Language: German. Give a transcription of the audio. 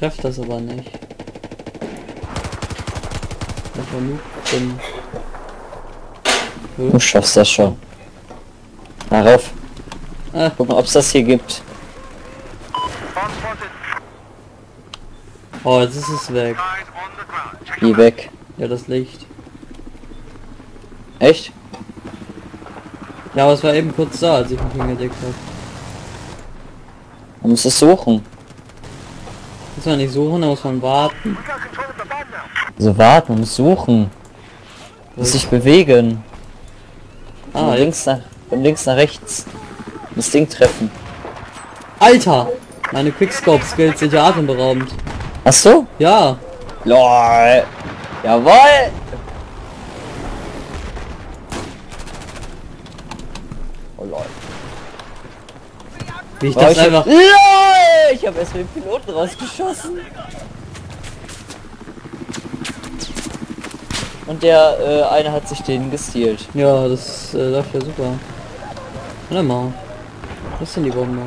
treffe das aber nicht. Ich war nur bin. Du schaffst das schon. Na rauf. Ah, Guck mal, ob es das hier gibt. oh, jetzt ist es weg. Geh weg. Ja, das Licht. Echt? Ja, aber es war eben kurz da, als ich mich hingedeckt habe. Man muss es suchen. Muss man nicht suchen, da muss man warten. Also warten, man muss suchen. Muss sich bewegen. Ah, links nach von links nach rechts. Das Ding treffen. Alter! Meine Quickscope-Skills sind ja atemberaubend. Ach so? Ja, LOL. Jawohl! Oh lol. wie ich das einfach... LOL! Ich habe erst dem Piloten rausgeschossen. Und der äh, eine hat sich den gestealt. Ja, das äh, läuft ja super. Warte mal. Was denn die Bombe?